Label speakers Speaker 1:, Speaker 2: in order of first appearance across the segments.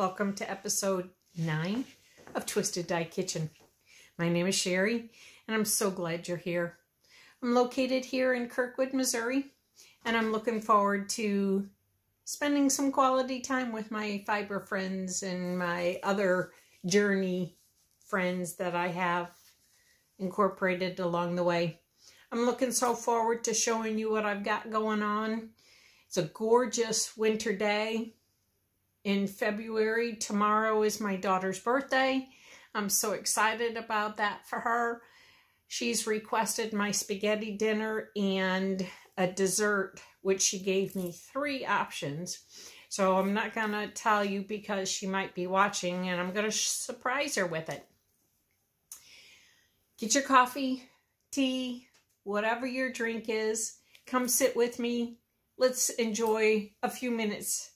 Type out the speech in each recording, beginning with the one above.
Speaker 1: Welcome to episode 9 of Twisted Dye Kitchen. My name is Sherry, and I'm so glad you're here. I'm located here in Kirkwood, Missouri, and I'm looking forward to spending some quality time with my fiber friends and my other journey friends that I have incorporated along the way. I'm looking so forward to showing you what I've got going on. It's a gorgeous winter day in February. Tomorrow is my daughter's birthday. I'm so excited about that for her. She's requested my spaghetti dinner and a dessert, which she gave me three options. So I'm not going to tell you because she might be watching and I'm going to surprise her with it. Get your coffee, tea, whatever your drink is. Come sit with me. Let's enjoy a few minutes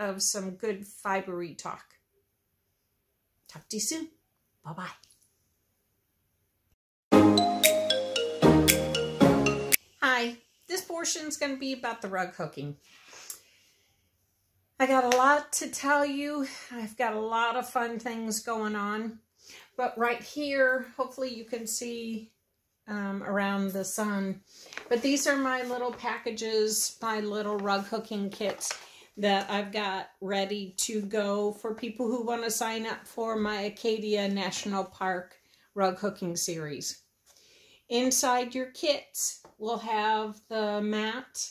Speaker 1: of some good fibery talk. Talk to you soon. Bye-bye. Hi, this portion is going to be about the rug hooking. I got a lot to tell you. I've got a lot of fun things going on. But right here, hopefully you can see um, around the sun. But these are my little packages, my little rug hooking kits that I've got ready to go for people who want to sign up for my Acadia National Park rug hooking series. Inside your kits will have the mat.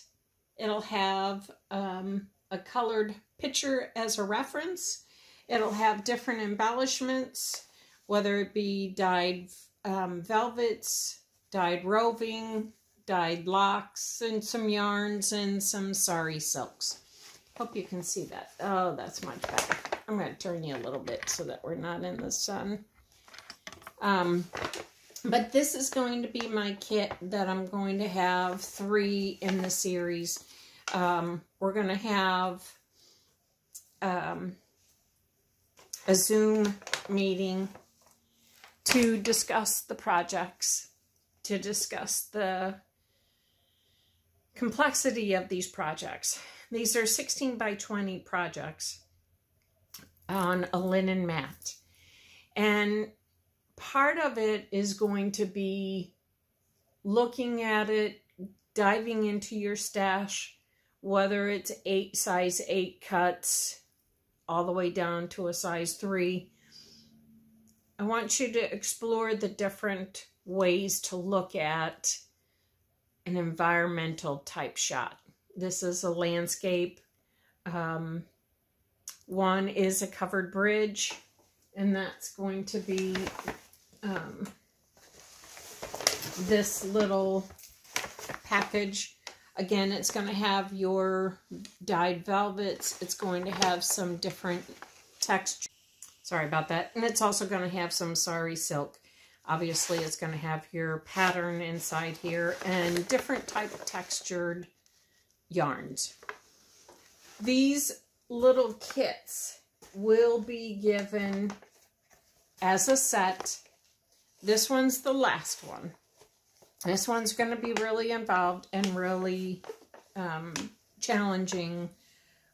Speaker 1: It'll have um, a colored picture as a reference. It'll have different embellishments, whether it be dyed um, velvets, dyed roving, dyed locks, and some yarns, and some sari silks. Hope you can see that. Oh, that's much better. I'm going to turn you a little bit so that we're not in the sun. Um, but this is going to be my kit that I'm going to have three in the series. Um, we're going to have um, a Zoom meeting to discuss the projects, to discuss the complexity of these projects. These are 16 by 20 projects on a linen mat. And part of it is going to be looking at it, diving into your stash, whether it's eight size eight cuts all the way down to a size three. I want you to explore the different ways to look at an environmental type shot. This is a landscape. Um, one is a covered bridge, and that's going to be um, this little package. Again, it's going to have your dyed velvets. It's going to have some different texture. Sorry about that. And it's also going to have some sari silk. Obviously, it's going to have your pattern inside here and different type of textured yarns. These little kits will be given as a set. This one's the last one. This one's going to be really involved and really um, challenging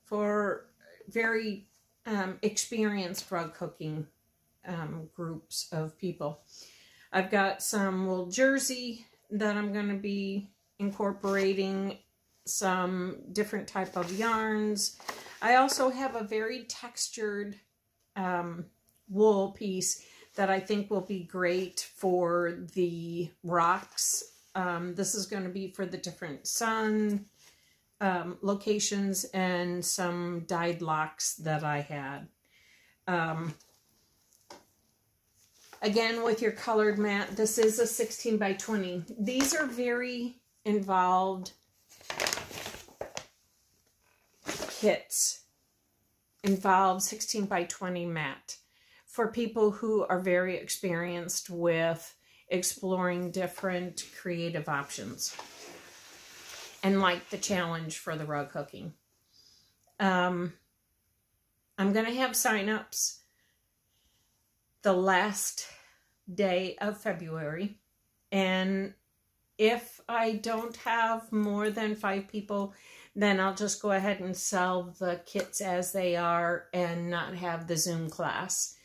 Speaker 1: for very um, experienced rug hooking um, groups of people. I've got some wool jersey that I'm going to be incorporating some different type of yarns. I also have a very textured um, wool piece that I think will be great for the rocks. Um, this is going to be for the different sun um, locations and some dyed locks that I had. Again, with your colored mat, this is a 16 by 20. These are very involved kits involve 16 by 20 mat for people who are very experienced with exploring different creative options and like the challenge for the rug hooking. Um, I'm going to have signups the last day of February. And if I don't have more than five people, then I'll just go ahead and sell the kits as they are and not have the Zoom class.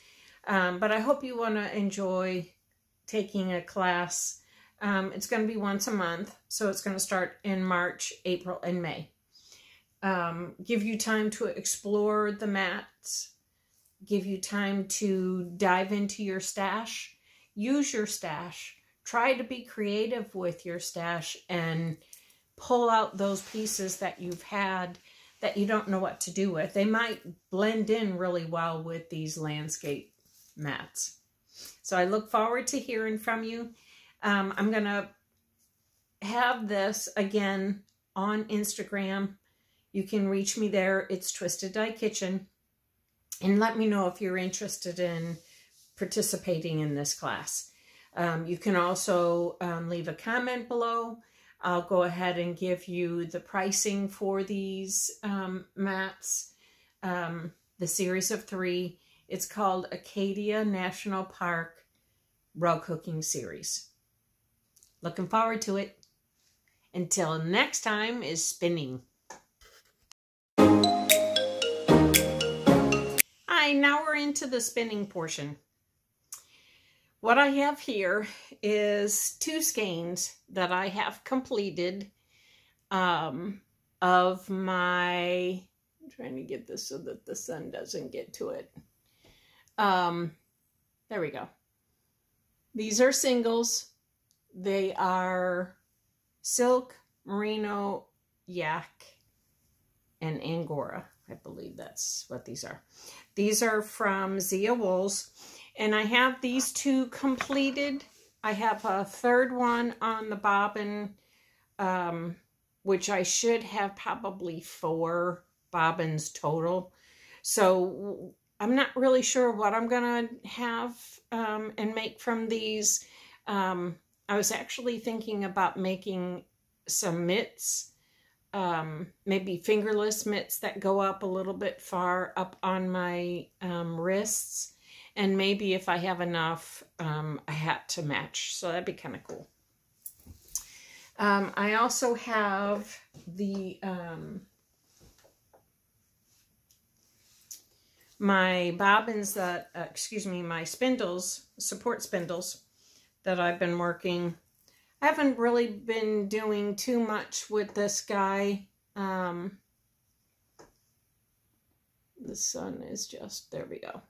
Speaker 1: Um, but I hope you want to enjoy taking a class. Um, it's going to be once a month, so it's going to start in March, April, and May. Um, give you time to explore the mats, give you time to dive into your stash, use your stash, try to be creative with your stash and pull out those pieces that you've had that you don't know what to do with. They might blend in really well with these landscape mats. So I look forward to hearing from you. Um, I'm going to have this again on Instagram. You can reach me there. It's Twisted Dye Kitchen. And let me know if you're interested in participating in this class. Um, you can also um, leave a comment below. I'll go ahead and give you the pricing for these um, mats, um, the series of three. It's called Acadia National Park Rug Hooking Series. Looking forward to it. Until next time is spinning. Hi, now we're into the spinning portion. What I have here is two skeins that I have completed um, of my, I'm trying to get this so that the sun doesn't get to it. Um, there we go. These are singles. They are silk, merino, yak, and angora. I believe that's what these are. These are from Zia Wools. And I have these two completed. I have a third one on the bobbin, um, which I should have probably four bobbins total. So I'm not really sure what I'm going to have um, and make from these. Um, I was actually thinking about making some mitts, um, maybe fingerless mitts that go up a little bit far up on my um, wrists. And maybe if I have enough, um, a hat to match. So that'd be kind of cool. Um, I also have the my bobbins that, uh, excuse me, my spindles, support spindles that I've been working. I haven't really been doing too much with this guy. Um, the sun is just, there we go.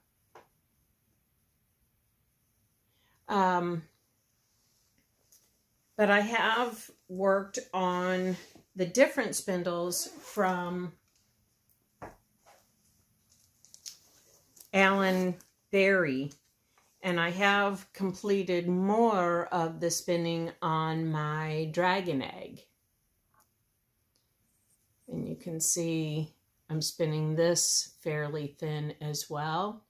Speaker 1: Um, but I have worked on the different spindles from Alan Berry. And I have completed more of the spinning on my dragon egg. And you can see I'm spinning this fairly thin as well.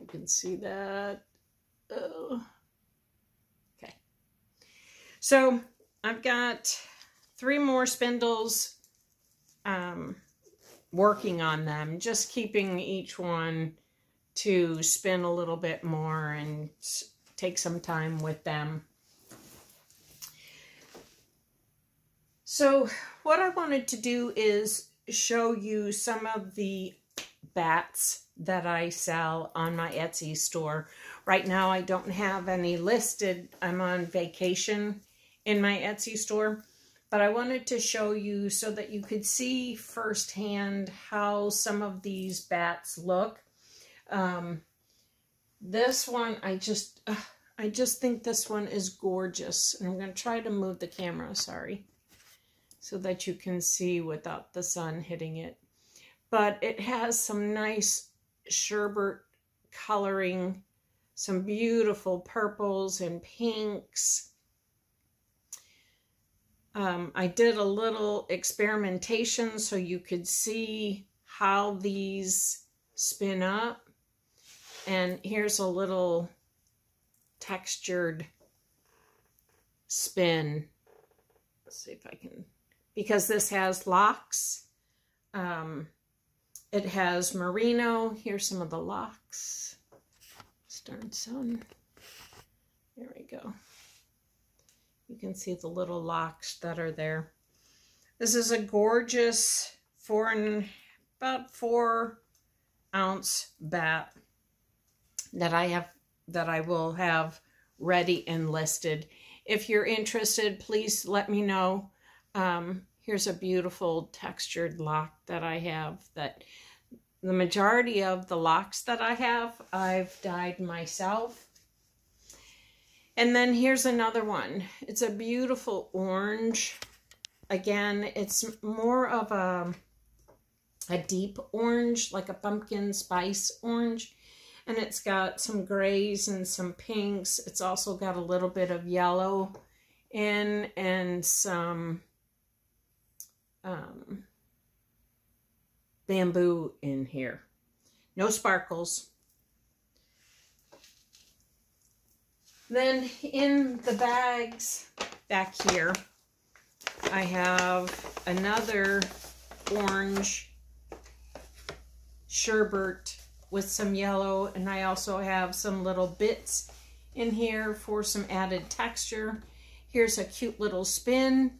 Speaker 1: You can see that. Oh. Okay. So I've got three more spindles. Um, working on them, just keeping each one to spend a little bit more and take some time with them. So what I wanted to do is show you some of the batts that I sell on my Etsy store. Right now I don't have any listed. I'm on vacation in my Etsy store but I wanted to show you so that you could see firsthand how some of these batts look. Um, this one, I just, uh, I just think this one is gorgeous. And I'm going to try to move the camera, sorry, so that you can see without the sun hitting it. But it has some nice sherbet coloring, some beautiful purples and pinks, um, I did a little experimentation so you could see how these spin up. And here's a little textured spin. Let's see if I can, because this has locks. Um, it has merino. Here's some of the locks. Stern sun. There we go. You can see the little locks that are there. This is a gorgeous four and about four ounce batt that I have that I will have ready and listed. If you're interested, please let me know. Um, here's a beautiful textured lock that I have that the majority of the locks that I have, I've dyed myself. And then here's another one. It's a beautiful orange. Again, it's more of a, a deep orange, like a pumpkin spice orange. And it's got some grays and some pinks. It's also got a little bit of yellow in and some um, bamboo in here. No sparkles. Then in the bags back here, I have another orange sherbet with some yellow and I also have some little bits in here for some added texture. Here's a cute little spin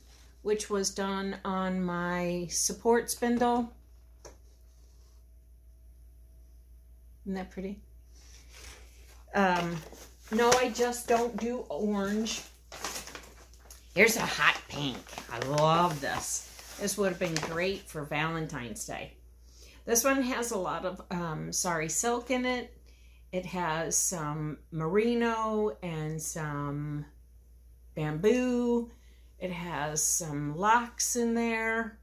Speaker 1: which was done on my support spindle. Isn't that pretty? Um, no, I just don't do orange. Here's a hot pink. I love this. This would have been great for Valentine's Day. This one has a lot of um, sari silk in it. It has some merino and some bamboo. It has some locks in there.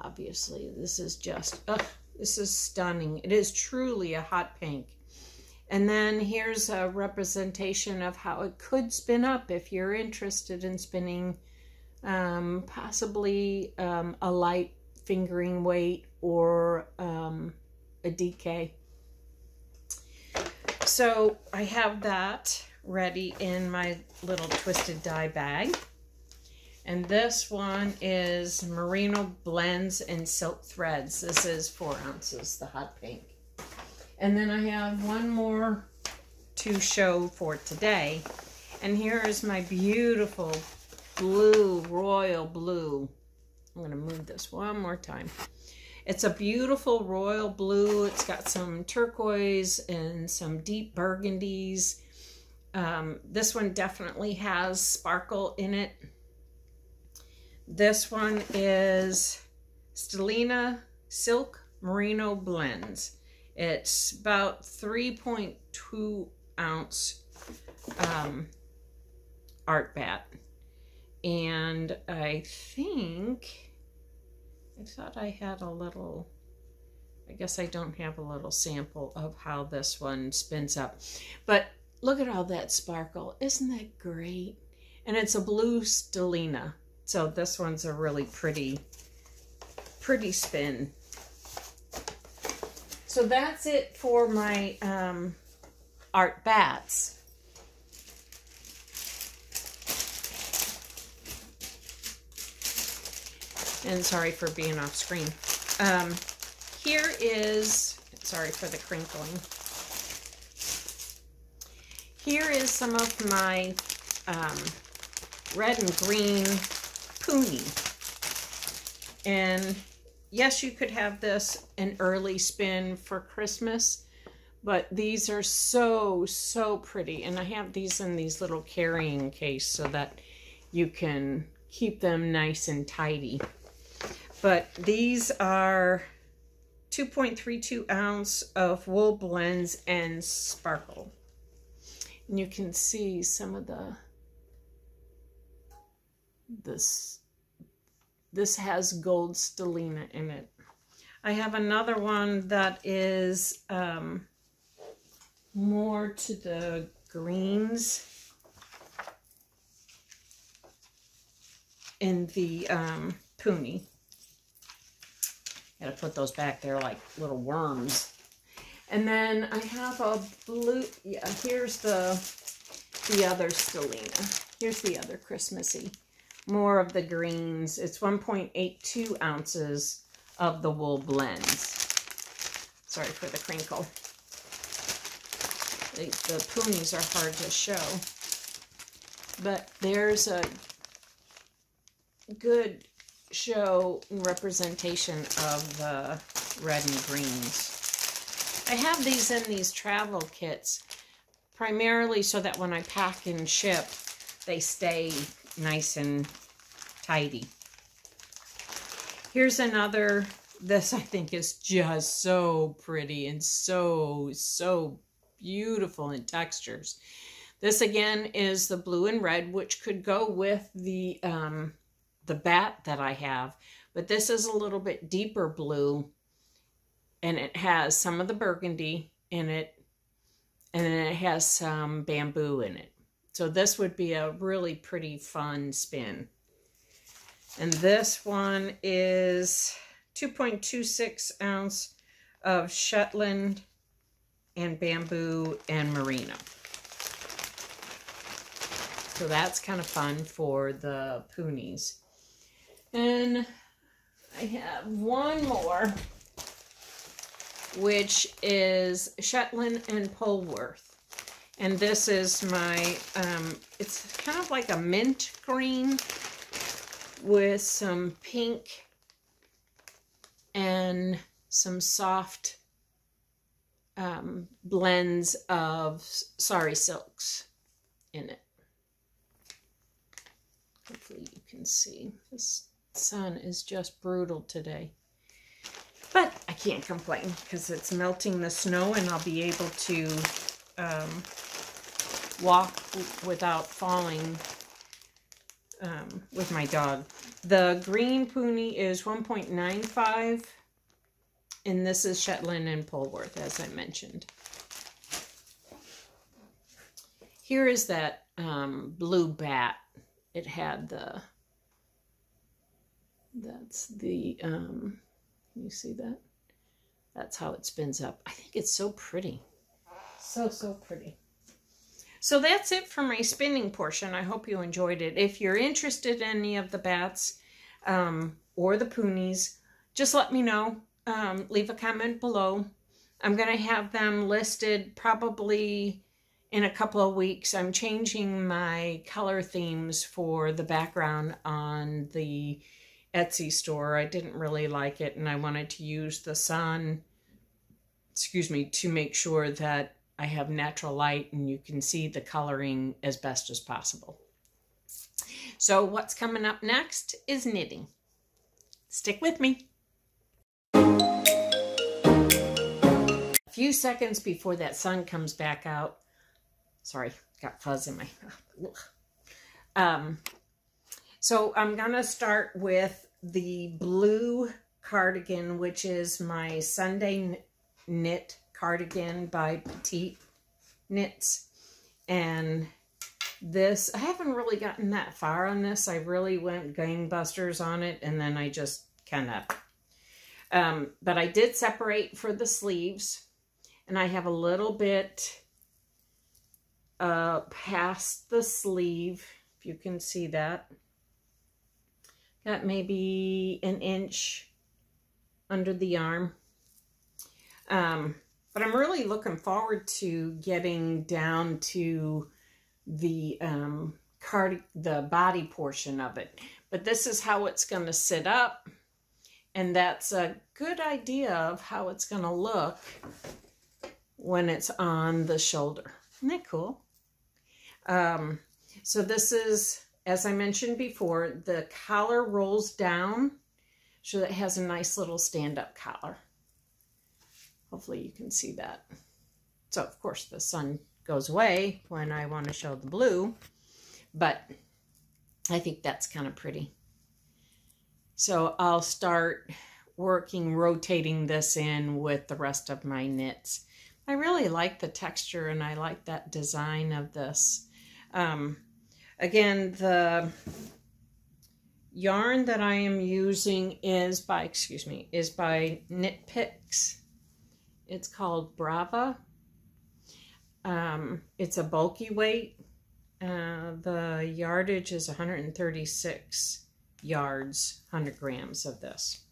Speaker 1: Obviously, this is just, ugh, this is stunning. It is truly a hot pink. And then here's a representation of how it could spin up if you're interested in spinning um, possibly um, a light fingering weight or um, a DK. So I have that ready in my little twisted dye bag. And this one is Merino Blends and Silk Threads. This is four ounces, the hot pink. And then I have one more to show for today. And here is my beautiful blue, royal blue. I'm going to move this one more time. It's a beautiful royal blue. It's got some turquoise and some deep burgundies. Um, this one definitely has sparkle in it. This one is Stellina Silk Merino Blends. It's about 3.2 ounce um, art batt. And I think, I thought I had a little, I guess I don't have a little sample of how this one spins up. But look at all that sparkle. Isn't that great? And it's a blue Stellina. So this one's a really pretty, pretty spin. So that's it for my um, art batts. And sorry for being off screen. Um, here is, sorry for the crinkling. Here is some of my um, red and green Puni. And yes, you could have this an early spin for Christmas, but these are so, so pretty. And I have these in these little carrying case so that you can keep them nice and tidy. But these are 2.32 ounce of wool blends and sparkle. And you can see some of the this this has gold stellina in it. I have another one that is um, more to the greens in the um, Puni. Gotta put those back there like little worms. And then I have a blue, yeah, here's the, the other Stellina. Here's the other Christmassy more of the greens. It's 1.82 ounces of the wool blends. Sorry for the crinkle. The, the punis are hard to show. But there's a good show representation of the red and greens. I have these in these travel kits primarily so that when I pack and ship, they stay nice and tidy. Here's another, this I think is just so pretty and so, so beautiful in textures. This again is the blue and red, which could go with the, um, the batt that I have. But this is a little bit deeper blue and it has some of the burgundy in it and then it has some bamboo in it. So this would be a really pretty fun spin. And this one is 2.26 ounce of Shetland and bamboo and merino. So that's kind of fun for the punis. And I have one more which is Shetland and Polwarth. And this is my, um, it's kind of like a mint green with some pink and some soft um, blends of sari silks in it. Hopefully you can see. This sun is just brutal today. But I can't complain because it's melting the snow and I'll be able to um, walk without falling um, with my dog. The green puni is 1.95 and this is Shetland and Polwarth as I mentioned. Here is that um, blue batt. It had the, that's the, um, you see that? That's how it spins up. I think it's so pretty. So, so pretty. So that's it for my spinning portion. I hope you enjoyed it. If you're interested in any of the batts um, or the punis, just let me know. Um, leave a comment below. I'm going to have them listed probably in a couple of weeks. I'm changing my color themes for the background on the Etsy store. I didn't really like it and I wanted to use the sun, excuse me, to make sure that I have natural light and you can see the coloring as best as possible. So what's coming up next is knitting. Stick with me. A few seconds before that sun comes back out, sorry, got fuzz in my, um, so I'm going to start with the blue cardigan, which is my Sunday knit cardigan by Petite Knits. And this, I haven't really gotten that far on this. I really went gangbusters on it, and then I just kind of... Um, but I did separate for the sleeves, and I have a little bit uh, past the sleeve, if you can see that got maybe an inch under the arm. Um, but I'm really looking forward to getting down to the um, card, the body portion of it. But this is how it's going to sit up. And that's a good idea of how it's going to look when it's on the shoulder. Isn't that cool? Um, so this is as I mentioned before, the collar rolls down so that it has a nice little stand-up collar. Hopefully you can see that. So, of course, the sun goes away when I want to show the blue, but I think that's kind of pretty. So I'll start working, rotating this in with the rest of my knits. I really like the texture and I like that design of this. Um, Again, the yarn that I am using is by, excuse me, is by Knit Picks. It's called Brava. Um, it's a bulky weight. Uh, the yardage is 136 yards, 100 grams of this.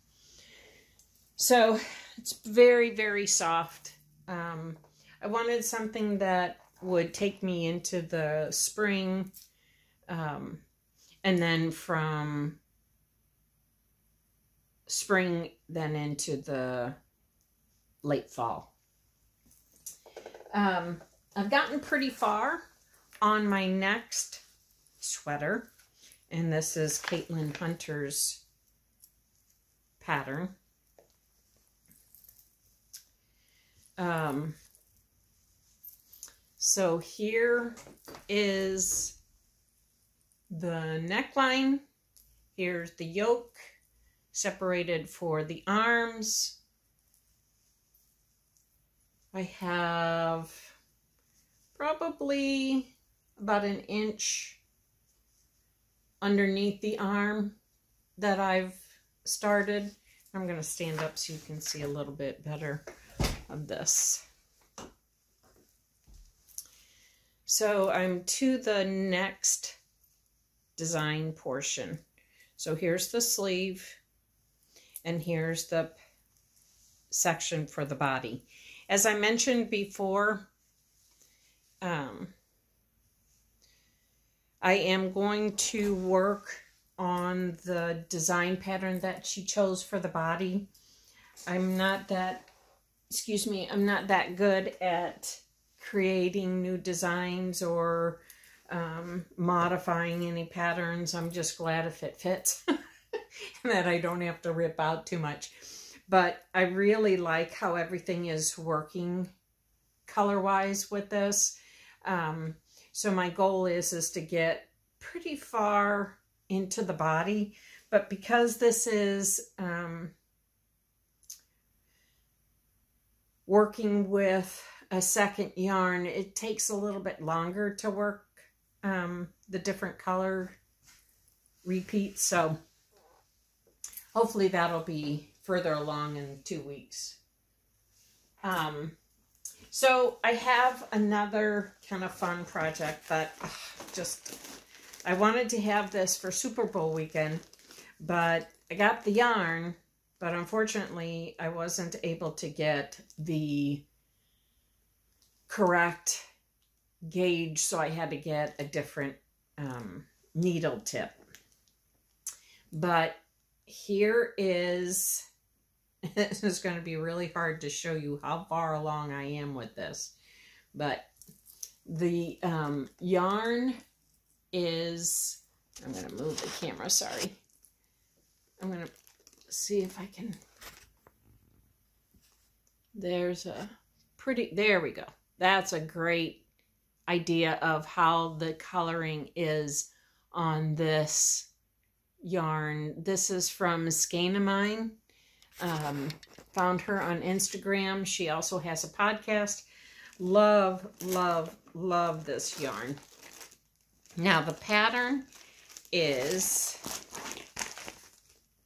Speaker 1: So it's very, very soft. Um, I wanted something that would take me into the spring um, and then from spring then into the late fall. Um, I've gotten pretty far on my next sweater. And this is Caitlin Hunter's pattern. Um, so here is the neckline. Here's the yoke separated for the arms. I have probably about an inch underneath the arm that I've started. I'm going to stand up so you can see a little bit better of this. So I'm to the next design portion. So here's the sleeve and here's the section for the body. As I mentioned before, um, I am going to work on the design pattern that she chose for the body. I'm not that, excuse me, I'm not that good at creating new designs or um, modifying any patterns. I'm just glad if it fits and that I don't have to rip out too much. But I really like how everything is working color-wise with this. Um, so my goal is, is to get pretty far into the body. But because this is um, working with a second yarn, it takes a little bit longer to work um, the different color repeats. So hopefully that'll be further along in two weeks. Um, so I have another kind of fun project, but uh, just, I wanted to have this for Super Bowl weekend, but I got the yarn, but unfortunately I wasn't able to get the correct gauge, so I had to get a different um, needle tip. But here is, this is going to be really hard to show you how far along I am with this. But the um, yarn is, I'm going to move the camera, sorry. I'm going to see if I can, there's a pretty, there we go. That's a great idea of how the coloring is on this yarn. This is from Skanamine. Um, found her on Instagram. She also has a podcast. Love, love, love this yarn. Now the pattern is,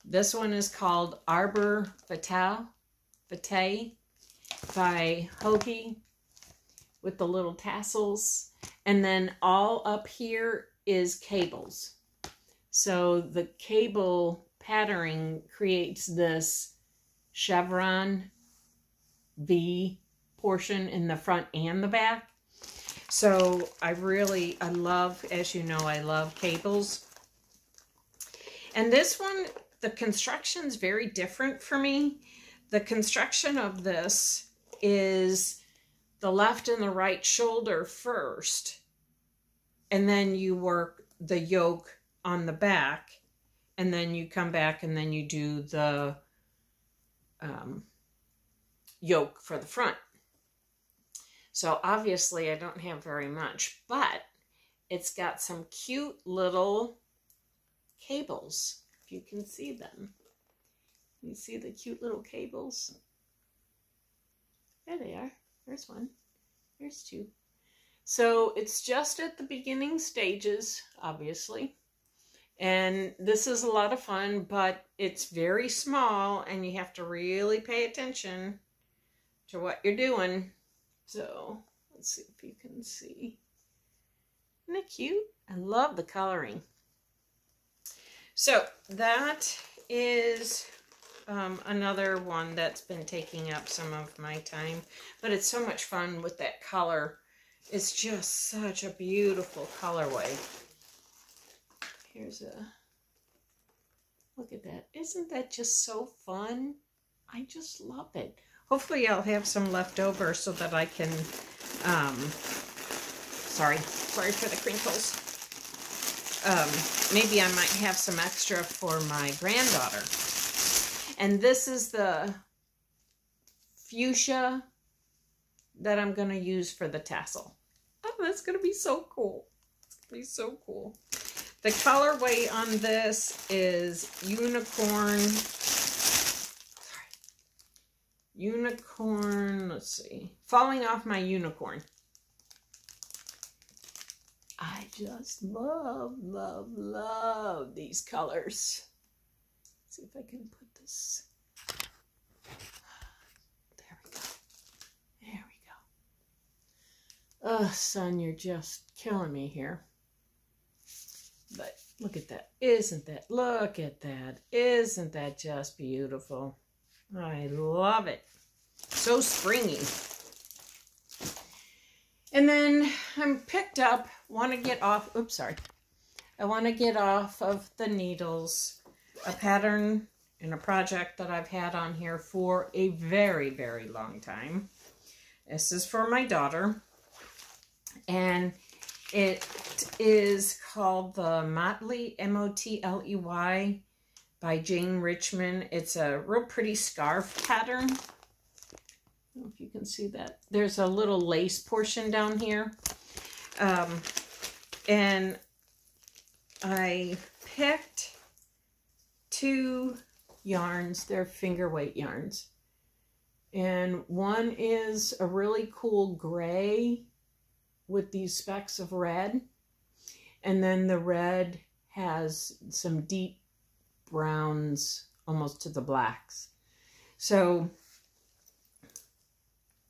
Speaker 1: this one is called Arbor Fatale, Fatale by Hoagie with the little tassels. And then all up here is cables. So the cable patterning creates this chevron V portion in the front and the back. So I really, I love, as you know, I love cables. And this one, the construction's very different for me. The construction of this is the left and the right shoulder first, and then you work the yoke on the back, and then you come back and then you do the um, yoke for the front. So obviously I don't have very much, but it's got some cute little cables, if you can see them. You see the cute little cables? There they are. There's one. There's two. So it's just at the beginning stages, obviously. And this is a lot of fun, but it's very small and you have to really pay attention to what you're doing. So let's see if you can see. Isn't it cute? I love the coloring. So that is um, another one that's been taking up some of my time. But it's so much fun with that color. It's just such a beautiful colorway. Here's a Look at that. Isn't that just so fun? I just love it. Hopefully I'll have some left over so that I can, um, sorry, sorry for the crinkles. Um, maybe I might have some extra for my granddaughter. And this is the fuchsia that I'm going to use for the tassel. Oh, that's going to be so cool. It's going to be so cool. The colorway on this is unicorn. Sorry. Unicorn, let's see. Falling off my unicorn. I just love, love, love these colors. Let's see if I can put this. There we go. There we go. Oh, sun, you're just killing me here. But look at that. Isn't that, look at that. Isn't that just beautiful? I love it. So springy. And then I'm picked up, want to get off, oops, sorry. I want to get off of the needles a pattern and a project that I've had on here for a very, very long time. This is for my daughter. And it is called the Motley, M-O-T-L-E-Y, by Jane Richmond. It's a real pretty scarf pattern. If you can see that. There's a little lace portion down here. Um, and I picked two yarns. They're finger weight yarns. And one is a really cool gray with these specks of red. And then the red has some deep browns almost to the blacks. So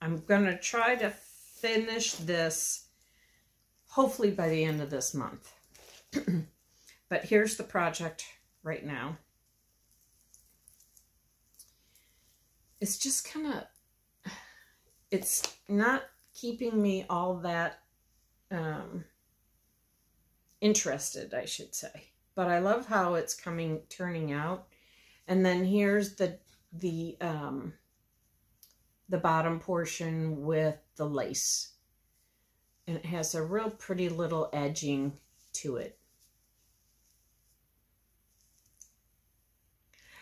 Speaker 1: I'm going to try to finish this hopefully by the end of this month. but here's the project right now. It's just kind of, it's not keeping me all that um, interested, I should say. But I love how it's coming, turning out. And then here's the, the, um, the bottom portion with the lace. And it has a real pretty little edging to it.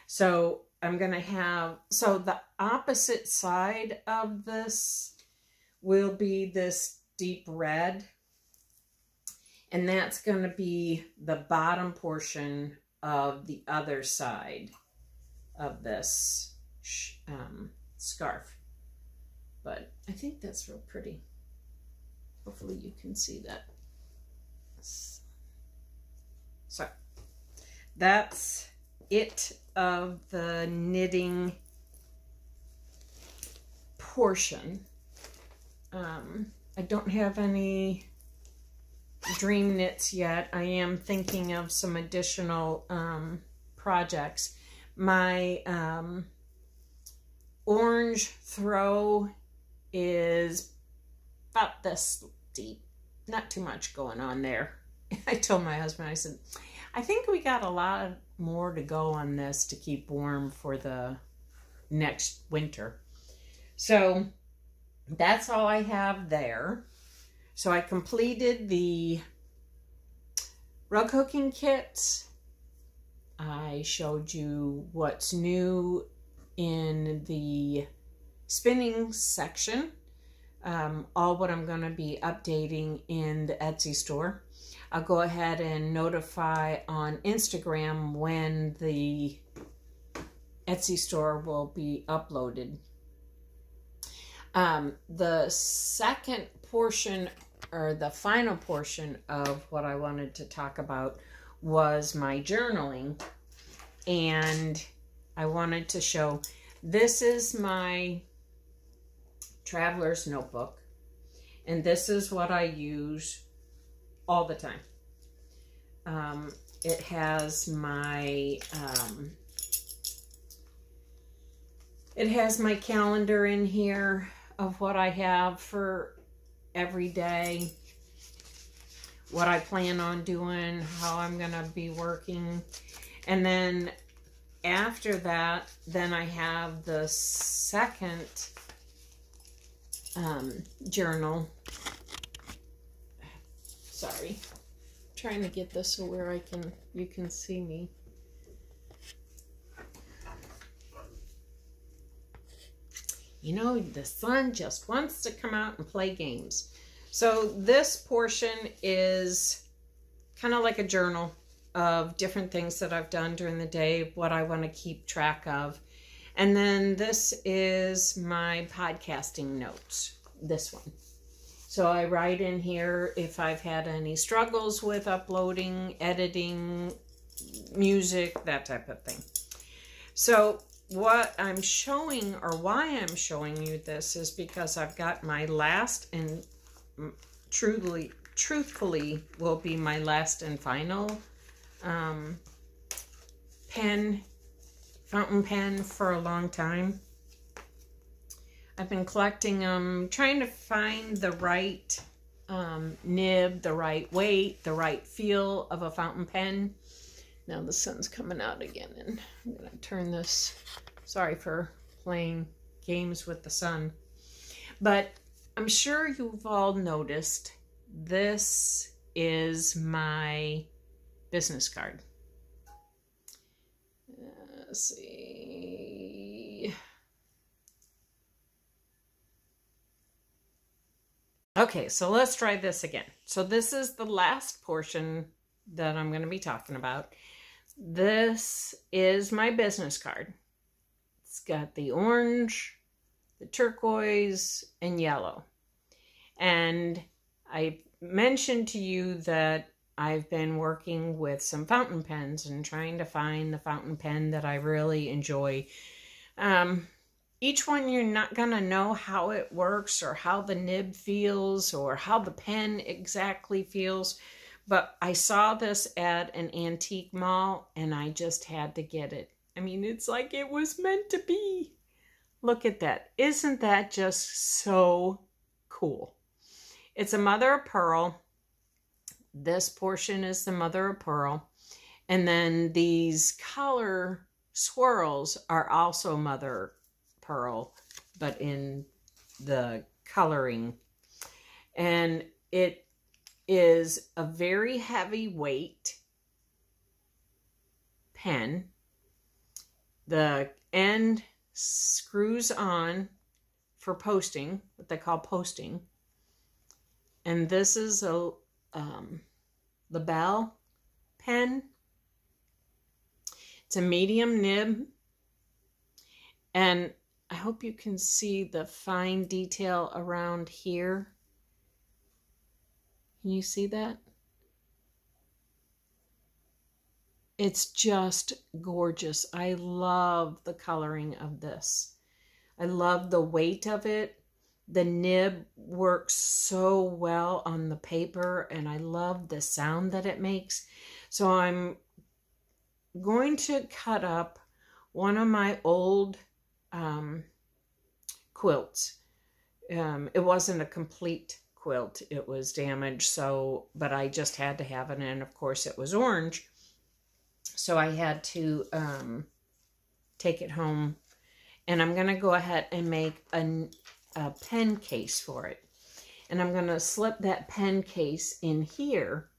Speaker 1: So I'm going to have, so the opposite side of this will be this deep red. And that's going to be the bottom portion of the other side of this um, scarf. But I think that's real pretty. Hopefully you can see that. So that's it of the knitting portion. Um, I don't have any dream knits yet. I am thinking of some additional um, projects. My um, orange throw is about this deep. Not too much going on there. I told my husband, I said, I think we got a lot more to go on this to keep warm for the next winter. So that's all I have there. So I completed the rug hooking kit. I showed you what's new in the spinning section. Um, all what I'm going to be updating in the Etsy store. I'll go ahead and notify on Instagram when the Etsy store will be uploaded. Um, the second portion or the final portion of what I wanted to talk about was my journaling. And I wanted to show this is my traveler's notebook. And this is what I use all the time. Um, it has my um, it has my calendar in here of what I have for every day, what I plan on doing, how I'm going to be working. And then after that, then I have the second um, journal. Sorry. I'm trying to get this so where I can you can see me. You know, the sun just wants to come out and play games. So this portion is kind of like a journal of different things that I've done during the day, what I want to keep track of. And then this is my podcasting notes, this one. So I write in here if I've had any struggles with uploading, editing, music, that type of thing. So what I'm showing or why I'm showing you this is because I've got my last and truly truthfully will be my last and final um, pen, fountain pen for a long time. I've been collecting them, trying to find the right um, nib, the right weight, the right feel of a fountain pen. Now the sun's coming out again and I'm going to turn this, sorry for playing games with the sun. But I'm sure you've all noticed this is my business card. Uh, let's see. Okay, so let's try this again. So this is the last portion that I'm going to be talking about. This is my business card. It's got the orange, the turquoise, and yellow. And I mentioned to you that I've been working with some fountain pens and trying to find the fountain pen that I really enjoy. Um, each one you're not going to know how it works or how the nib feels or how the pen exactly feels. But I saw this at an antique mall and I just had to get it. I mean, it's like it was meant to be. Look at that. Isn't that just so cool? It's a mother of pearl this portion is the mother of pearl. And then these color swirls are also mother pearl, but in the coloring. And it is a very heavy weight pen. The end screws on for posting, what they call posting. And this is a um, Lebel pen. It's a medium nib. And I hope you can see the fine detail around here. Can you see that? It's just gorgeous. I love the coloring of this. I love the weight of it the nib works so well on the paper and I love the sound that it makes. So I'm going to cut up one of my old um, quilts. Um, it wasn't a complete quilt. It was damaged. So, but I just had to have it. And of course it was orange. So I had to um, take it home and I'm going to go ahead and make a, a pen case for it. And I'm going to slip that pen case in here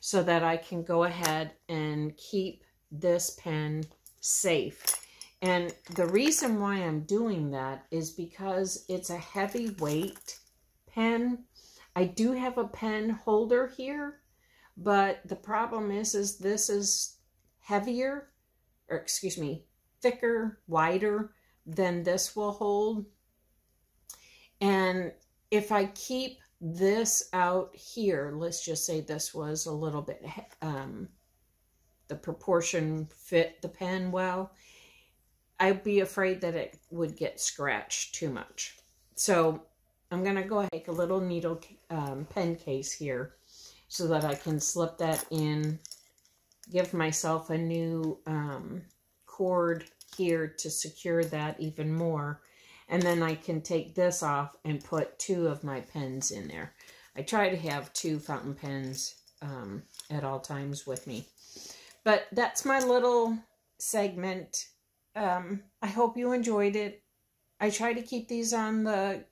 Speaker 1: so that I can go ahead and keep this pen safe. And the reason why I'm doing that is because it's a heavy weight pen. I do have a pen holder here, but the problem is, is this is heavier, or excuse me, thicker, wider than this will hold. And if I keep this out here, let's just say this was a little bit, um, the proportion fit the pen well, I'd be afraid that it would get scratched too much. So I'm going to go ahead and make a little needle um, pen case here so that I can slip that in, give myself a new um, cord here to secure that even more. And then I can take this off and put two of my pens in there. I try to have two fountain pens um, at all times with me. But that's my little segment. Um, I hope you enjoyed it. I try to keep these on the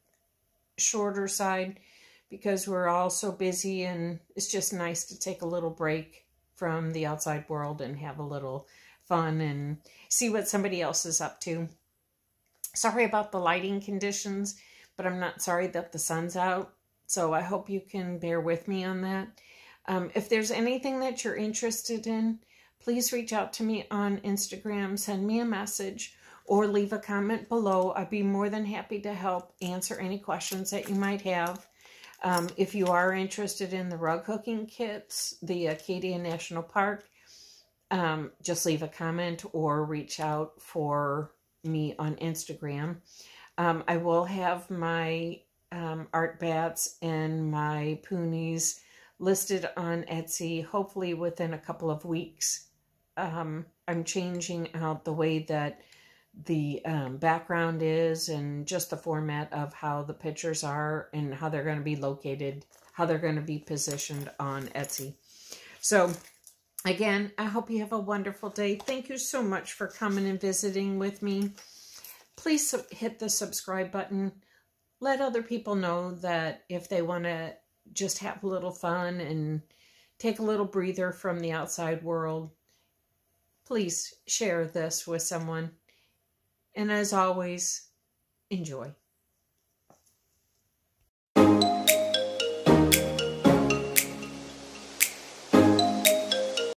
Speaker 1: shorter side because we're all so busy and it's just nice to take a little break from the outside world and have a little fun and see what somebody else is up to. Sorry about the lighting conditions, but I'm not sorry that the sun's out. So I hope you can bear with me on that. Um, if there's anything that you're interested in, please reach out to me on Instagram, send me a message, or leave a comment below. I'd be more than happy to help answer any questions that you might have. Um, if you are interested in the rug hooking kits, the Acadia National Park, um, just leave a comment or reach out for me on Instagram. Um, I will have my um, art batts and my punis listed on Etsy, hopefully within a couple of weeks. Um, I'm changing out the way that the um, background is and just the format of how the pictures are and how they're going to be located, how they're going to be positioned on Etsy. So again, I hope you have a wonderful day. Thank you so much for coming and visiting with me. Please hit the subscribe button. Let other people know that if they want to just have a little fun and take a little breather from the outside world, please share this with someone. And as always, enjoy.